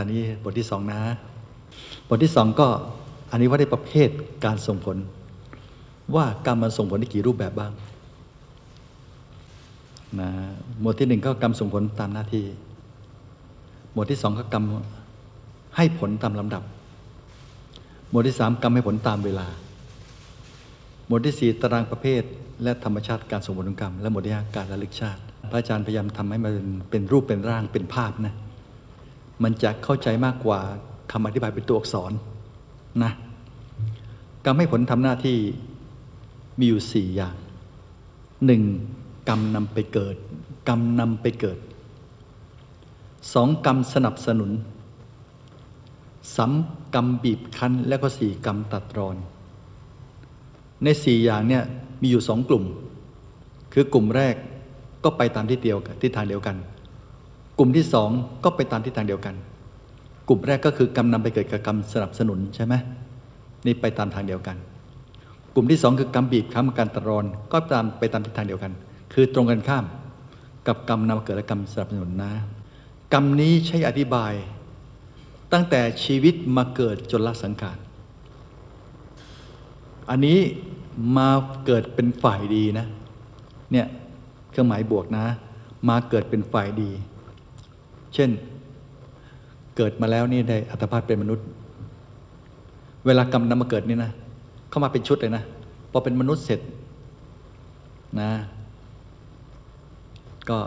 ตอนนี้บทที่สองนะ บทที่สองก็อันนี้ว่าได้ประเภทการส่งผล ว่ากรรมมันส่งผลในกี่รูปแบบบ้างนะหมวดที่หนึ่งก็กรรมส่งผลตามหน้าที่ หมวดที่สองก็กรรมให้ผลตามลำดับ หมวดที่สามกรรมให้ผลตามเวลา หมวดที่สี่ตารางประเภท และธรรมชาติการส่งผลของกรรม และหมวดที่ห้าการระลึกชาติ พระอาจารย์พยายามทำให้มันเป็นรูปเป็นร่างเป็นภาพนะ มันจะเข้าใจมากกว่าคำอธิบายเป็นตัวอักษรนะกรรมให้ผลทำหน้าที่มีอยู่สี่อย่างหนึ่งกรรมนำไปเกิด กรรมนำไปเกิดสองกรรมสนับสนุนสามกรรมบีบคั้น แล้วก็สี่กรรมตัดรอน ในสี่อย่างเนี่ยมีอยู่สองกลุ่ม คือกลุ่มแรกก็ไปตามที่เดียวกันทิศทางเดียวกัน กลุ่มที่สองก็ไปตามทิศทางเดียวกัน กลุ่มแรกก็คือกรรมนำไปเกิดกับกรรมสนับสนุนใช่ไหมนี่ไปตามทางเดียวกัน กลุ่มที่สองคือกรรมบีบคั้นการตรอนก็ตามไปตามทิศทางเดียวกัน คือตรงกันข้ามกับกรรมนำเกิดและกรรมสนับสนุนนะ กรรมนี้ใช้อธิบาย ตั้งแต่ชีวิตมาเกิดจนละสังขารอันนี้มาเกิดเป็นฝ่ายดีนะเนี่ยเครื่องหมายบวกนะ มาเกิดเป็นฝ่ายดี เช่น เกิดมาแล้วนี่ได้อัตภาพเป็นมนุษย์ เวลากรรมนำมาเกิดนี่นะ เข้ามาเป็นชุดเลยนะ พอเป็นมนุษย์เสร็จนะ ก็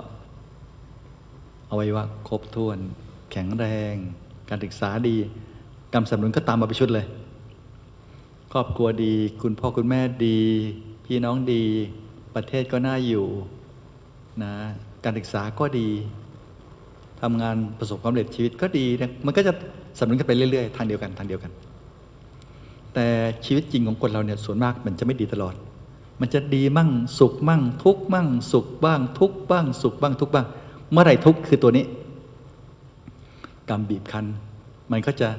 อวัยวะครบถ้วน แข็งแรง การศึกษาดี กรรมสนับสนุนก็ตามมาเป็นชุดเลย ครอบครัวดี คุณพ่อคุณแม่ดี พี่น้องดี ประเทศก็น่าอยู่นะการศึกษาก็ดี ทำงานประสบความสำเร็จชีวิตก็ดีนะมันก็จะสนับสนุนกันไปเรื่อยๆ ทางเดียวกันทางเดียวกัน แต่ชีวิตจริงของคนเราเนี่ยส่วนมากมันจะไม่ดีตลอด มันจะดีมั่งสุขมั่ง ทุกข์มั่ง สุขบ้าง ทุกข์บ้าง สุขบ้างทุกข์บ้าง เมื่อไหร่ทุกข์คือตัวนี้กรรมบีบคั้นมันก็จะ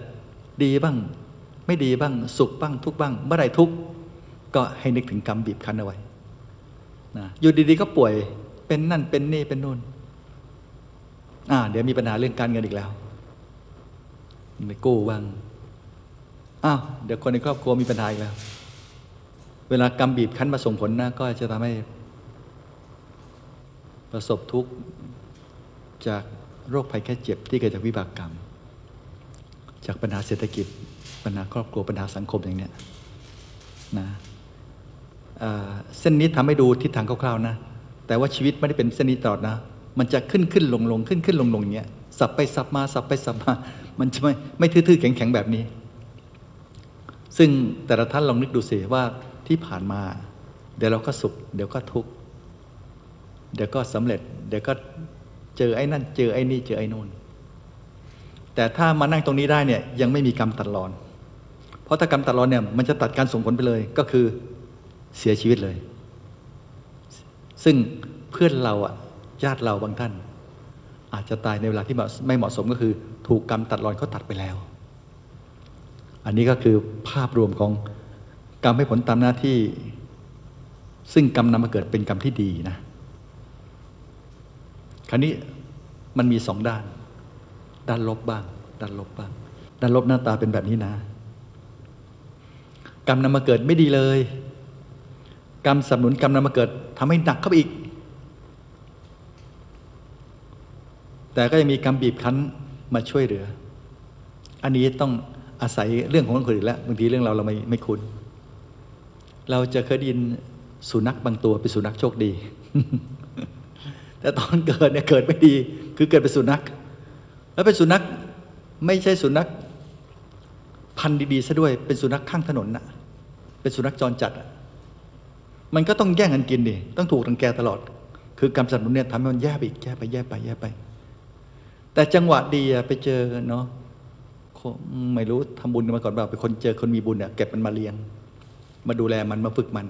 ดีบ้าง ไม่ดีบ้าง สุขบ้าง ทุกข์บ้าง เมื่อไหร่ทุกข์ก็ให้นึกถึงกรรมบีบคั้นเอาไว้นะอยู่ดีๆก็ป่วยเป็นนั่นเป็นนี่เป็นนู่น อ่าเดี๋ยวมีปัญหาเรื่องการเงินอีกแล้วไปกู้บ้างอ้าวเดี๋ยวคนในครอบครัวมีปัญหาอีกแล้ว เวลากรรมบีบคั้นมาส่งผลนะก็จะทำให้ ประสบทุกข์จากโรคภัยแค่เจ็บที่เกิดจากวิบากกรรม จากปัญหาเศรษฐกิจ ปัญหาครอบครัวปัญหาสังคมอย่างเนี้ยนะเส้นนี้ทำให้ดูทิศทางคร่าวๆนะ แต่ว่าชีวิตไม่ได้เป็นเส้นนี้ตลอดนะ มันจะขึ้นขึ้นลงลงขึ้นขึ้นลงลงเงี้ยสับไปสับมาสับไปสับมามันจะไม่ไม่ทื่อๆแข็งๆแบบนี้ ซึ่งแต่ละท่านลองนึกดูสิว่าที่ผ่านมา เดี๋ยวเราก็สุข เดี๋ยวก็ทุกข์เดี๋ยวก็สำเร็จ เดี๋ยวก็เจอไอ้นั่น เจอไอ้นี่เจอไอ้นู่นแต่ถ้ามานั่งตรงนี้ได้เนี่ยยังไม่มีกรรมตัดรอน เพราะถ้ากรรมตัดรอนเนี่ยมันจะตัดการส่งผลไปเลยก็คือเสียชีวิตเลย ซึ่งเพื่อนเราอะ ญาติเราบางท่าน อาจจะตายในเวลาที่ไม่เหมาะสมก็คือ ถูกกรรมตัดรอนเขาตัดไปแล้ว อันนี้ก็คือภาพรวมของกรรมให้ผลตามหน้าที่ ซึ่งกรรมนำมาเกิดเป็นกรรมที่ดีนะคราวนี้มันมีสองด้าน ด้านลบบ้าง ด้านลบบ้าง ด้านลบหน้าตาเป็นแบบนี้นะ กรรมนำมาเกิดไม่ดีเลย กรรมสนับสนุนกรรมนำมาเกิดทำให้หนักเข้าไปอีก แต่ก็ยังมีกรรมบีบคั้นมาช่วยเหลือ อันนี้ต้องอาศัยเรื่องของคนอื่นแล้วบางทีเรื่องเราเราไม่ไม่คุ้น เราจะเคยดินสุนัขบางตัวเป็นสุนัขโชคดี แต่ตอนเกิดเนี่ยเกิดไม่ดี คือเกิดเป็นสุนัข แล้วเป็นสุนัขไม่ใช่สุนัขพันธุ์ดีๆซะด้วย เป็นสุนัขข้างถนนน่ะ เป็นสุนัขจรจัดอะมันก็ต้องแย่งกันกินดิ ต้องถูกรังแกตลอด คือกรรมสัตว์นเนี่ยทำให้มันแย่ไปอีกแย่ไปแย่ไปแย่ไป แต่จังหวะดีอะไปเจอเนาะไม่รู้ทำบุญมาก่อนเปล่าเป็นคนเจอคนมีบุญเนี่ยเก็บมันมาเลี้ยง มาดูแลมันมาฝึกมัน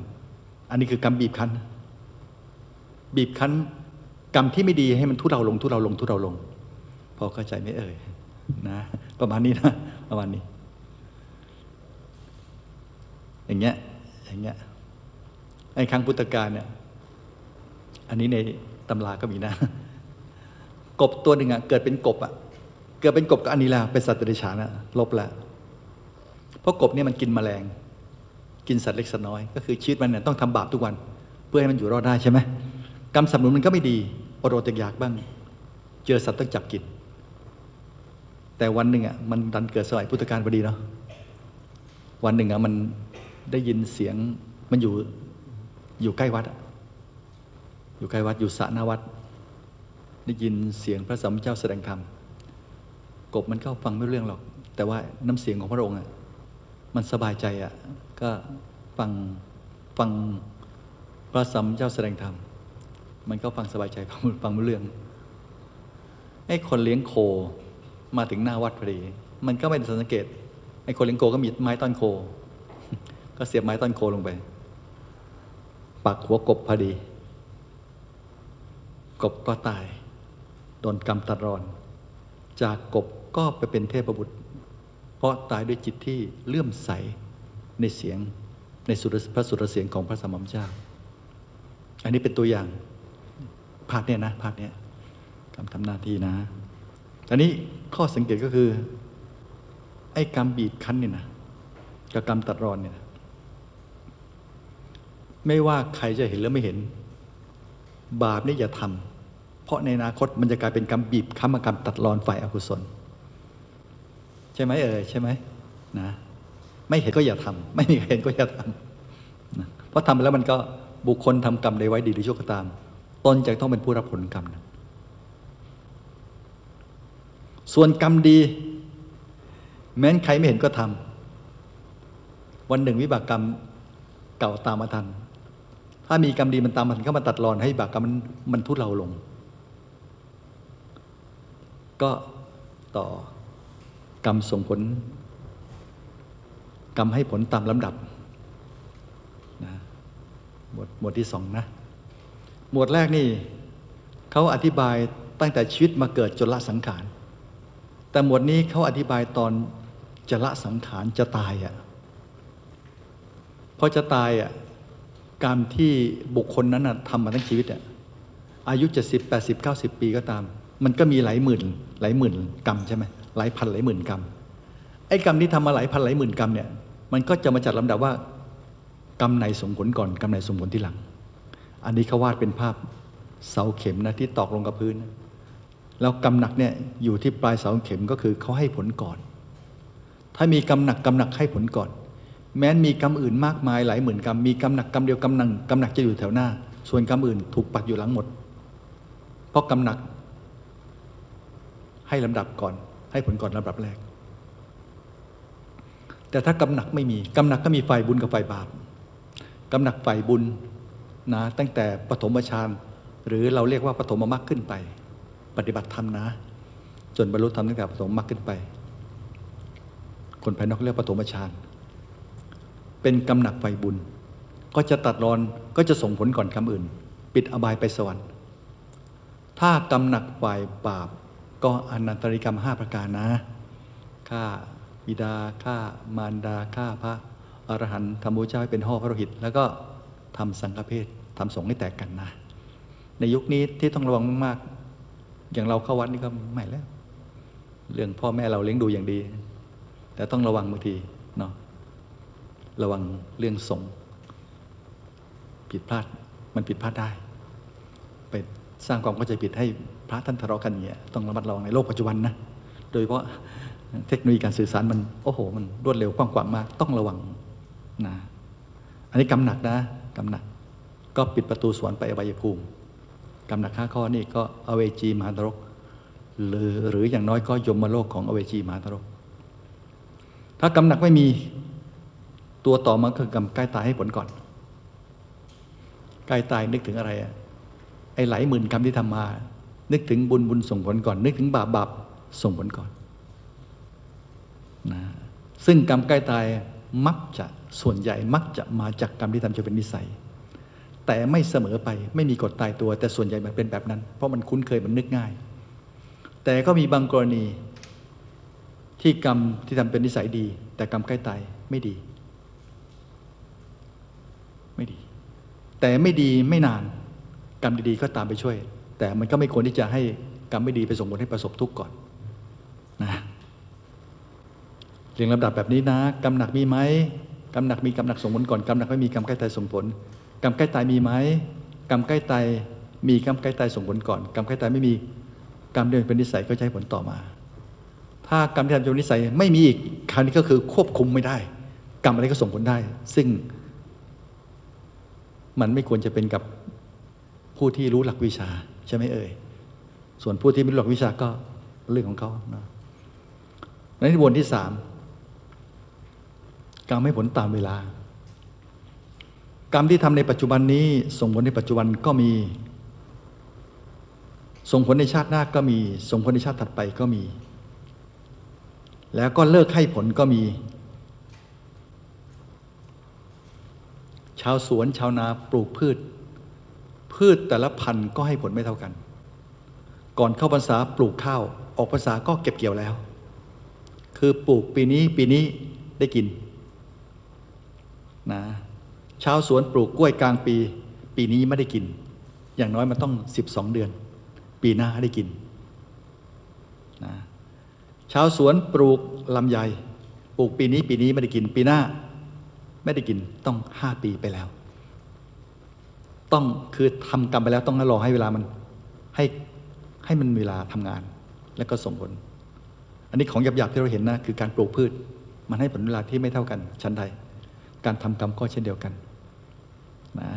อันนี้คือกรรมบีบคั้น บีบคั้น กรรมที่ไม่ดีให้มันทุเราลงทุเราลงทุเราลง พอเข้าใจไหมเอ่ยนะประมาณนี้นะประมาณนี้ อย่างเงี้ยอย่างเงี้ยไอ้ครั้งพุทธกาลเนี่ยอันนี้ในตำราก็มีนะ กบตัวหนึ่งอะเกิดเป็นกบอะเกิดเป็นกบก็อันนี้แล้วเป็นสัตว์เดรัจฉานแล้วลบล้วเพราะกบเนี่ยมันกินแมลง กินสัตว์เล็กสัตว์น้อย ก็คือชีวิตมันเนี่ยต้องทำบาปทุกวัน เพื่อให้มันอยู่รอดได้ใช่ไหมกรรมสนับสนุนมันก็ไม่ดีอดอดอยากบ้าง เจอสัตว์ต้องจับกินแต่วันหนึ่งอะมันดันเกิดสมัยพุทธกาลพอดีเนาะวันหนึ่งอะมันได้ยินเสียงมันอยู่อยู่ใกล้วัดอยู่ใกล้วัดอยู่สระนาวัด ได้ยินเสียงพระสัมมาเจ้าแสดงธรรมกบมันก็ฟังไม่เรื่องหรอก แต่ว่าน้ำเสียงของพระองค์อะมันสบายใจอะก็ฟังฟังพระสัมมาเจ้าแสดงธรรมมันก็ฟังสบายใจฟังฟังไม่เรื่องไอ้คนเลี้ยงโคมาถึงหน้าวัดพอดี มันก็ไม่ได้สังเกตไอ้คนเลี้ยงโคก็มีไม้ต้นโค ก็เสียบไม้ต้นโคลงไป ปักหัวกบพอดี กบก็ตาย โดนกรรมตัดรอน จากกบก็ไปเป็นเทพบุตร เพราะตายด้วยจิตที่เลื่อมใสในเสียงในสุรพระสุรเสียงของพระสัมมาสัมพุทธเจ้า อันนี้เป็นตัวอย่างภาคเนี่ยนะภาคเนี่ยกรรมทำหน้าที่นะ อันนี้ข้อสังเกตก็คือ ไอ้กรรมบีบคั้นเนี่ยนะกับกรรมตัดรอนเนี่ยนะไม่ว่าใครจะเห็นหรือไม่เห็น บาปนี่อย่าทำ ราะในอนาคตมันจะกลายเป็นกรรมบีบคั้นมกรรมตัดรอนฝ่ายอกุศล ใช่ไหมเอ่ยใช่ไหมนะไม่เห็นก็อย่าทำไม่มีใครเห็นก็อย่าทำนะเพราะทำไปแล้วมันก็บุคคลทำกรรมใดไว้ดีหรือชั่วก็ตามตนจะต้องเป็นผู้รับผลกรรมนะส่วนกรรมดี แม้นใครไม่เห็นก็ทำวันหนึ่งวิบากกรรมเก่าตามมาทัน ถ้ามีกรรมดีมันตามมาทันก็มาตัดรอนให้วิบากกรรมมันมันทุเลาลง ก็ต่อกรรมส่งผล กรรมให้ผลตามลำดับนะหมวดหมวดที่สองนะหมวดแรกนี่เขาอธิบายตั้งแต่ชีวิตมาเกิดจนละสังขาร แต่หมวดนี้เขาอธิบายตอนจะละสังขารจะตายอะ่ะพราะจะตายอะ่ะกรรมที่บุคคลนั้นทำมาทั้งชีวิตอะ่ะอายุจะสิบแปดสิบเก้าสิบปีก็ตาม มันก็มีหลายหมื่นหลายหมื่นกรรมใช่ไหมหลายพันหลายหมื่นกรรมไอ้กรรมที่ทำมาหลายพันหลายหมื่นกรรมเนี่ยมันก็จะมาจัดลำดับว่ากรรมไหนส่งผลก่อนกรรมไหนส่งผลที่หลัง อันนี้เขาวาดเป็นภาพเสาเข็มนะที่ตอกลงกับพื้น แล้วกำหนักเนี่ยอยู่ที่ปลายเสาเข็มก็คือเขาให้ผลก่อน ถ้ามีกำหนักกำหนักให้ผลก่อน แม้นมีกรรมอื่นมากมายหลายหมื่นกรรมมีกำหนักกรรมเดียวกำหนักกำหนักจะอยู่แถวหน้า ส่วนกรรมอื่นถูกปัดอยู่หลังหมด เพราะกำหนัก ให้ลำดับก่อน ให้ผลก่อนลำดับแรก แต่ถ้ากำหนักไม่มีกำหนักก็มีฝ่ายบุญกับฝ่ายบาปกำหนักฝ่ายบุญนะตั้งแต่ปฐมฌานหรือเราเรียกว่าปฐมมรรคขึ้นไป ปฏิบัติธรรมนะ จนบรรลุธรรมตั้งแต่ปฐมมรรคขึ้นไป คนภายนอกเรียกปฐมฌานเป็นกำหนักฝ่ายบุญ ก็จะตัดรอนก็จะส่งผลก่อนคำอื่น ปิดอบายไปสวรรค์ ถ้ากำหนักฝ่ายบาป ก็อนันตริกรรมห้าประการนะฆ่าบิดาฆ่ามารดาฆ่าพระอรหันต์ทำบูชาให้เป็นห่อพระโลหิต แล้วก็ทำสังฆเพศทำสงฆ์ให้แตกกันนะ ในยุคนี้ที่ต้องระวังมากๆ อย่างเราเข้าวัดนี่ก็ไม่แล้ว เรื่องพ่อแม่เราเลี้ยงดูอย่างดี แต่ต้องระวังบางทีเนาะระวังเรื่องสงฆ์ผิดพลาดมันผิดพลาดได้ ไป สร้างความเข้าใจผิดให้พระท่านทะเลาะกันย่างเงี้ยต้องระมัดระวังในโลกปัจจุบันนะโดยเฉพาะเทคโนโลยีการสื่อสารมันโอ้โห มันรวดเร็วกว้างขวางมากต้องระวังนะอันนี้กำหนักนะกำหนัก ก็ปิดประตูสวรรค์ไปอบายภูมิกำหนักห้าข้อนี่ก็อเวจีมหานรกหรือหรืออย่างน้อยก็ยมโลกของอเวจีมหานรก ถ้ากำหนักไม่มีตัวต่อมาคือกรรมใกล้ตายให้ผลก่อนใกล้ตายนึกถึงอะไรอะ ไอ้หลายหมื่นกรรมที่ทำมา นึกถึงบุญบุญส่งผลก่อน นึกถึงบาปบาปส่งผลก่อนนะซึ่งกรรมใกล้ตายมักจะส่วนใหญ่มักจะมาจากกรรมที่ทำจะเป็นนิสัย แต่ไม่เสมอไปไม่มีกฎตายตัว แต่ส่วนใหญ่มันเป็นแบบนั้น เพราะมันคุ้นเคยมันนึกง่าย แต่ก็มีบางกรณีที่กรรมที่ทำเป็นนิสัยดี แต่กรรมใกล้ตายไม่ดี ไม่ดี แต่ไม่ดีไม่นาน กรรมดีๆก็ตามไปช่วย แต่มันก็ไม่ควรที่จะให้กรรมไม่ดีไปส่งผลให้ประสบทุกข์ก่อนนะเรียงลำดับแบบนี้นะกรรมหนักมีไหมกรรมหนักมีกรรมหนักส่งผลก่อนกรรมหนักไม่มีกรรมใกล้ตายส่งผลกรรมใกล้ตายมีไหมกรรมใกล้ตายมีกรรมใกล้ตายส่งผลก่อนกรรมใกล้ตายไม่มีกรรมเดินเป็นนิสัยก็จะให้ผลต่อมา ถ้ากรรมที่ทำเป็นนิสัยไม่มีอีกคราวนี้ก็คือควบคุมไม่ได้ กรรมอะไรก็ส่งผลได้ ซึ่งมันไม่ควรจะเป็นกับ ผู้ที่รู้หลักวิชาใช่ไหมเอ่ย ส่วนผู้ที่ไม่รู้หลักวิชาก็เรื่องของเขานะในที่บนที่สามกรรมให้ผลตามเวลา กรรมที่ทำในปัจจุบันนี้ ส่งผลในปัจจุบันก็มี ส่งผลในชาติหน้าก็มี ส่งผลในชาติถัดไปก็มี แล้วก็เลิกให้ผลก็มี ชาวสวนชาวนาปลูกพืช พืชแต่ละพันธุ์ก็ให้ผลไม่เท่ากัน ก่อนเข้าพรรษาปลูกข้าว ออกพรรษาก็เก็บเกี่ยวแล้ว คือปลูกปีนี้ปีนี้ได้กินนะชาวสวนปลูกกล้วยกลางปี ปีนี้ไม่ได้กิน อย่างน้อยมันต้อง 12 เดือน ปีหน้าได้กินนะชาวสวนปลูกลำไยปลูกปีนี้ปีนี้ไม่ได้กิน ปีหน้า ไม่ได้กินต้องห้าปีไปแล้ว ต้องคือทำกรรมไปแล้วต้องรอให้เวลามันให้ให้มันเวลาทำงาน แล้วก็ส่งผล อันนี้ของหยาบๆที่เราเห็นนะคือการปลูกพืช มันให้ผลเวลาที่ไม่เท่ากันชั้นใด การทำกรรมก็เช่นเดียวกันนะ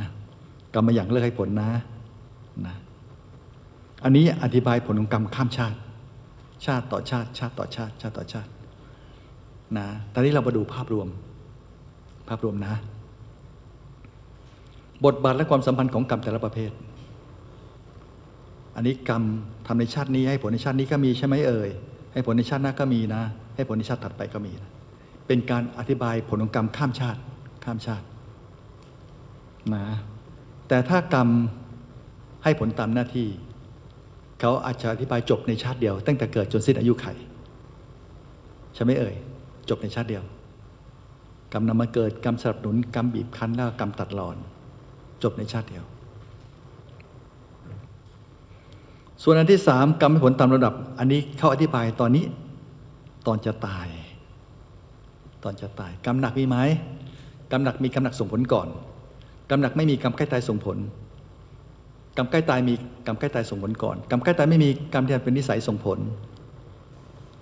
กรรมมาอย่างเลิกให้ผลนะนะอันนี้อธิบายผลของกรรมข้ามชาติ ชาติต่อชาติ ชาติต่อชาติ ชาติต่อชาตินะตอนนี้เรามาดูภาพรวม ภาพรวมนะ บทบาทและความสัมพันธ์ของกรรมแต่ละประเภท อันนี้กรรมทำในชาตินี้ ให้ผลในชาตินี้ก็มีใช่ไหมเอ่ย ให้ผลในชาติหน้าก็มีนะ ให้ผลในชาติถัดไปก็มีนะเป็นการอธิบายผลของกรรมข้ามชาติ ข้ามชาตินะแต่ถ้ากรรมให้ผลตามหน้าที่ เขาอาจจะอธิบายจบในชาติเดียว ตั้งแต่เกิดจนสิ้นอายุไขใช่ไหมเอ่ย จบในชาติเดียว กรรมนำมาเกิดกรรมสนับสนุนกรรมบีบคั้นแล้วกรรมตัดรอน จบในชาติเดียว ส่วนอันที่สามกรรมผลตามระดับ อันนี้เขาอธิบายตอนนี้ ตอนจะตาย ตอนจะตาย กรรมหนักมีไหมกรรมหนักมีกรรมหนักส่งผลก่อนกรรมหนักไม่มีกรรมใกล้ตายส่งผลกรรมใกล้ตายมีกรรมใกล้ตายส่งผลก่อนกรรมใกล้ตายไม่มีกรรมที่เป็นนิสัยส่งผล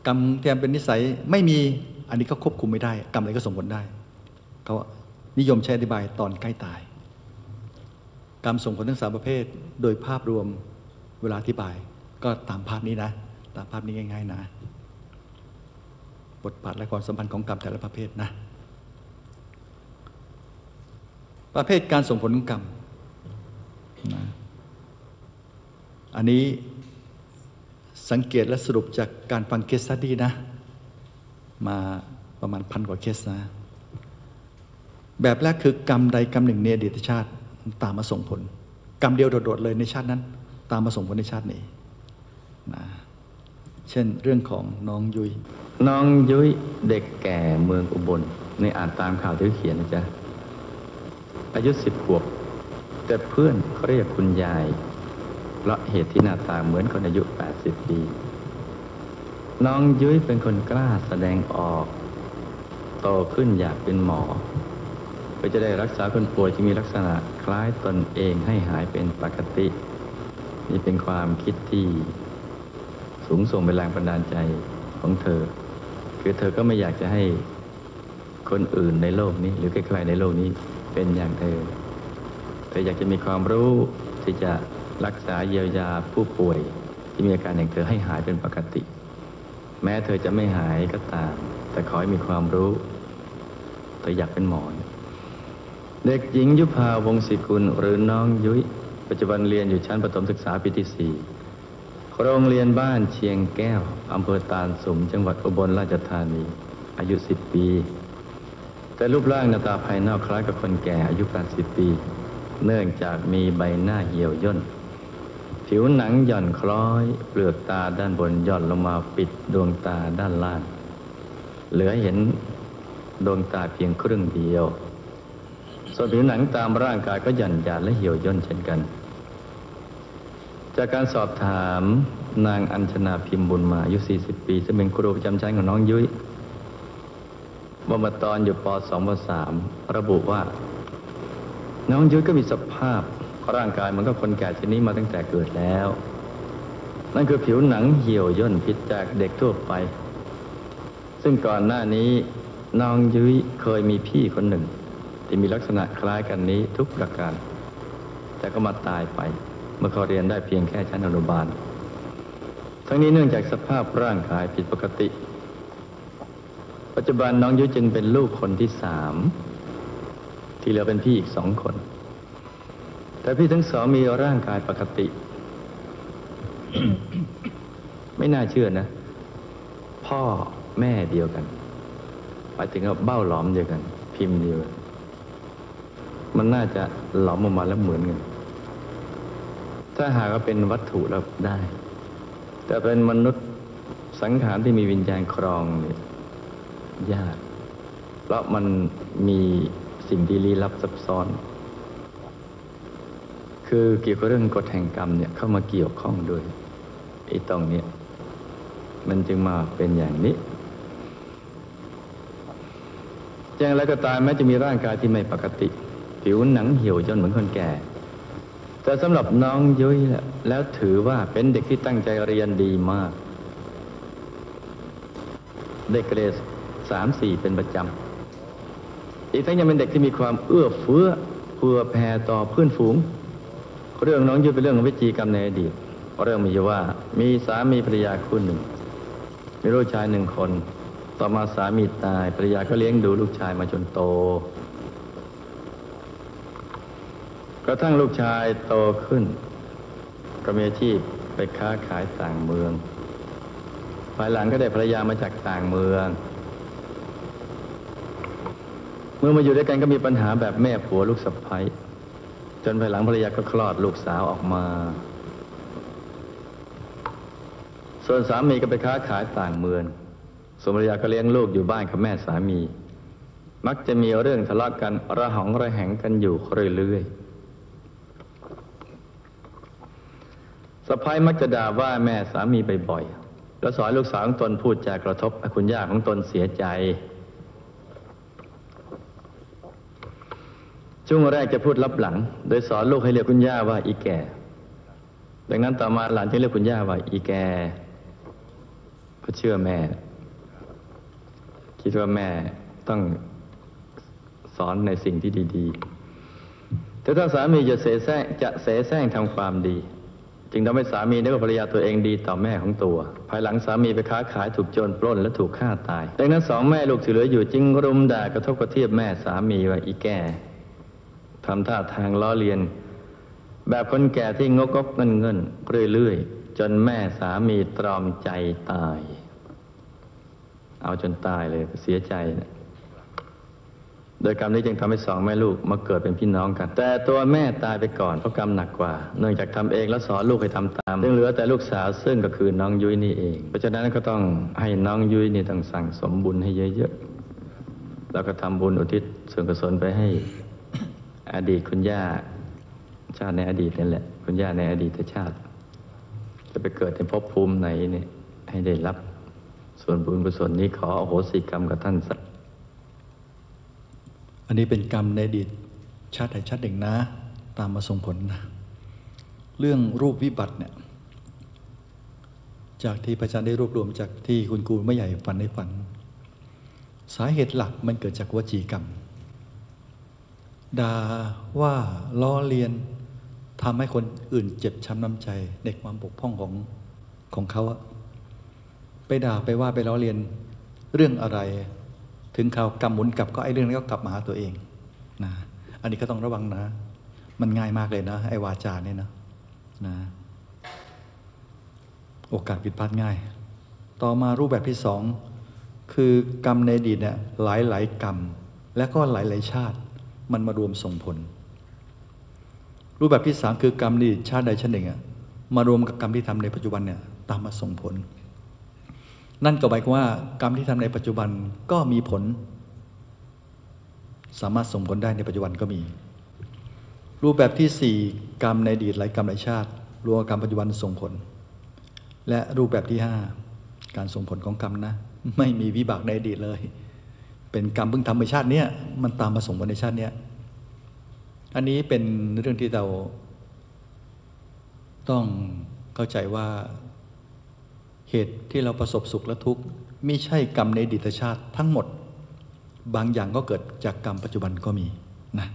กรรมที่เป็นนิสัยไม่มีอันนี้ก็ควบคุมไม่ได้ กรรมอะไรก็ส่งผลได้เขานิยมใช้อธิบายตอนใกล้ตาย กรรมส่งผลทั้งสามประเภท โดยภาพรวมเวลาอธิบาย ก็ตามภาพนี้นะ ตามภาพนี้ง่ายๆนะ บทบาทและความสัมพันธ์ของกรรมแต่ละประเภทนะ ประเภทการส่งผลของกรรมนะอันนี้สังเกตและสรุปจากการฟังเคสสตดี้นะ มาประมาณพันกว่าเคสนะ แบบแรกคือกรรมใดกรรมหนึ่งในอดีตชาติ ตามมาส่งผล กรรมเดียวโดดๆเลยในชาตินั้น ตามมาส่งผลในชาตินี้นะเช่นเรื่องของน้องยุยน้องยุ้ยเด็กแก่เมืองอุบลในอ่านตามข่าวที่เขียนนะจ๊ะ อายุสิบขวบ แต่เพื่อนเขาเรียกคุณยาย เพราะเหตุที่หน้าตาเหมือนคนอายุ 80 ปี น้องยุ้ยเป็นคนกล้าแสดงออก โตขึ้นอยากเป็นหมอ พื่อจะได้รักษาคนป่วยที่มีลักษณะคล้ายตนเองให้หายเป็นปกติ นี่เป็นความคิดที่สูงส่งเป็นแรงบันดาลใจของเธอ คือเธอก็ไม่อยากจะให้คนอื่นในโลกนี้ หรือใครๆในโลกนี้เป็นอย่างเธอ เธออยากจะมีความรู้ที่จะรักษาเยียวยาผู้ป่วยที่มีอาการอย่างเธอให้หายเป็นปกติ แม้เธอจะไม่หายก็ตาม แต่ขอให้มีความรู้ เธออยากเป็นหมอ เด็กหญิงยุพาวงศิกุลหรือน้องยุ้ยปัจจุบันเรียนอยู่ชั้นประถมศึกษาปีที่สี่โรงเรียนบ้านเชียงแก้วอำเภอตาลสมจังหวัดอุบลราชธานี อายุ10ปี แต่รูปร่างหน้าตาภายนอกคล้ายกับคนแก่อายุ80ปี เนื่องจากมีใบหน้าเหี่ยวย่น ผิวหนังหย่อนคล้อย เปลือกตาด้านบนหย่อนลงมาปิดดวงตาด้านล่าง เหลือเห็นดวงตาเพียงครึ่งเดียว ส่วนผิวหนังตามร่างกายก็หย่อนหยาดและเหี่ยวย่นเช่นกัน จากการสอบถามนางอัญชนาพิมพ์บุญมาอายุ 40 ปีซึ่งเป็นครูประจำชั้นของน้องยุ้ยว่ามาตอนอยู่ป .2 ป .3 ระบุว่า น้องยุ้ยก็มีสภาพร่างกายมันก็คนแก่ชนนี้มาตั้งแต่เกิดแล้ว นั่นคือผิวหนังเหี่ยวย่นผิดจากเด็กทั่วไป ซึ่งก่อนหน้านี้น้องยุ้ยเคยมีพี่คนหนึ่ง ที่มีลักษณะคล้ายกันนี้ทุกประการ แต่ก็มาตายไป เมื่อเขาเรียนได้เพียงแค่ชั้นอนุบาล ทั้งนี้เนื่องจากสภาพร่างกายผิดปกติ ปัจจุบันน้องยุ้ยจึงเป็นลูกคนที่สามที่เหลือเป็นพี่อีกสองคน แต่พี่ทั้งสองมีร่างกายปกติ ไม่น่าเชื่อนะ พ่อแม่เดียวกันหมายถึงว่าเบ้าหลอมเดียวกัน พิมพ์เดียวกัน มันน่าจะหลอมออกมาแล้วเหมือนกัน ถ้าหากว่าเป็นวัตถุแล้วได้ แต่เป็นมนุษย์สังขารที่มีวิญญาณครองเนี่ยยาก เพราะมันมีสิ่งที่ลี้ลับซับซ้อน คือเกี่ยวกับเรื่องกฎแห่งกรรมเนี่ยเข้ามาเกี่ยวข้องด้วยไอ้ตรงเนี้ยมันจึงมาเป็นอย่างนี้อย่างไรก็ตามแม้จะมีร่างกายที่ไม่ปกติ ผิวหนังเหี่ยวจนเหมือนคนแก่ แต่สำหรับน้องยุ้ยแล้วถือว่าเป็นเด็กที่ตั้งใจเรียนดีมากเด็กเกรดสามสี่เป็นประจำ อีกทั้งยังเป็นเด็กที่มีความเอื้อเฟื้อเผื่อแผ่ต่อเพื่อนฝูง เรื่องน้องยุ้ยเป็นเรื่องของวิจีกรรมในอดีตเรื่องมีว่า มีสามีภรรยาคู่หนึ่ง มีลูกชายหนึ่งคน ต่อมาสามีตายภรรยาก็เลี้ยงดูลูกชายมาจนโต กระทั่งลูกชายโตขึ้น ก็มีอาชีพไปค้าขายต่างเมือง ภายหลังก็ได้ภรรยามาจากต่างเมือง เมื่อมาอยู่ด้วยกันก็มีปัญหาแบบแม่ผัวลูกสะใภ้จนภายหลังภรรยาก็คลอดลูกสาวออกมา ส่วนสามีก็ไปค้าขายต่างเมืองส่วนภรรยาก็เลี้ยงลูกอยู่บ้านกับแม่สามี มักจะมีเรื่องทะเลาะกันระหองระแหงกันอยู่เรื่อยๆ สะพ้ายมักจะด่าว่าแม่สามีบ่อยๆแล้วสอนลูกสาวของตนพูดจากกระทบคุณย่าของตนเสียใจ ช่วงแรกจะพูดรับหลัง โดยสอนลูกให้เรียกคุณย่าว่าอีแก่ ดังนั้นต่อมาหลานจึงเรียกคุณย่าว่าอีแก่เพราะเชื่อแม่ คิดว่าแม่ต้องสอนในสิ่งที่ดี ๆ แต่ถ้าสามีจะเสแสร้งจะเสแสร้งทำความดี จึงทำให้สามีนึกว่าภรรยาตัวเองดีต่อแม่ของตัว ภายหลังสามีไปค้าขายถูกโจรปล้นและถูกฆ่าตาย ดังนั้นสองแม่ลูกที่เหลืออยู่จึงรุมด่ากระทบกระเทียบแม่สามีว่าอีแก่ทำท่าทางล้อเลียน แบบคนแก่ที่งกกเงินเงินเรื่อยๆจนแม่สามีตรอมใจตาย เอาจนตายเลยเสียใจนะ โดยกรรมนี้จึงทำให้สองแม่ลูกมาเกิดเป็นพี่น้องกัน แต่ตัวแม่ตายไปก่อนเพราะกรรมหนักกว่า เนื่องจากทำเองแล้วสอนลูกให้ทำตามจึงเหลือแต่ลูกสาวซึ่งก็คือน้องยุ้ยนี่เอง เพราะฉะนั้นก็ต้องให้น้องยุ้ยนี่ต้องสั่งสมบุญให้เยอะๆแล้วก็ทำบุญอุทิศส่วนกุศลไปให้อดีตคุณย่าชาติในอดีตนั่นแหละ คุณย่าในอดีตชาติ จะไปเกิดในภพภูมิไหนเนี่ยให้ได้รับส่วนบุญกุศลนี้ขออโหสิกรรมกับท่านสัก นนี้เป็นกรรมในอดีตชาติใดชาติหนึ่งนะ ตามมาส่งผลนะ เรื่องรูปวิบัติเนี่ย จากที่พระอาจารย์ได้รวบรวมจากที่คุณครูไม่ใหญ่ฝันในฝัน สาเหตุหลักมันเกิดจากวจีกรรมด่าว่าล้อเลียนทำให้คนอื่นเจ็บช้ำน้ำใจในความบกพร่องของของเขาไปด่าไปว่าไปล้อเลียนเรื่องอะไร ถึงเขากรรมหมุนกลับก็ไอ้เรื่องนั้นก็กลับมาหาตัวเองนะอันนี้ก็ต้องระวังนะ มันง่ายมากเลยนะไอ้วาจาเนี่ยนะนะโอกาสผิดพลาดง่าย ต่อมารูปแบบที่สองคือกรรมในอดีตเนี่ยหลายหลายกรรม และก็หลายหลายชาติมันมารวมส่งผล รูปแบบที่สามคือกรรมในอดีตชาติใดชาติหนึ่งอะมารวมกับกรรมที่ทำในปัจจุบันเนี่ยตามมาส่งผล นั่นก็หมายความว่ากรรมที่ทำในปัจจุบันก็มีผล สามารถส่งผลได้ในปัจจุบันก็มี รูปแบบที่สี่กรรมในอดีตหลายกรรมหลายชาติรวมกับกรรมปัจจุบันส่งผล และรูปแบบที่ห้าการส่งผลของกรรมนะ ไม่มีวิบากในอดีตเลย เป็นกรรมเพิ่งทำในชาติเนี้ยมันตามมาส่งผลในชาติเนี้ยอันนี้เป็นเรื่องที่เราต้องเข้าใจว่า เหตุที่เราประสบสุขและทุกข์ไม่ใช่กรรมในอดีตชาติทั้งหมด บางอย่างก็เกิดจากกรรมปัจจุบันก็มีนะ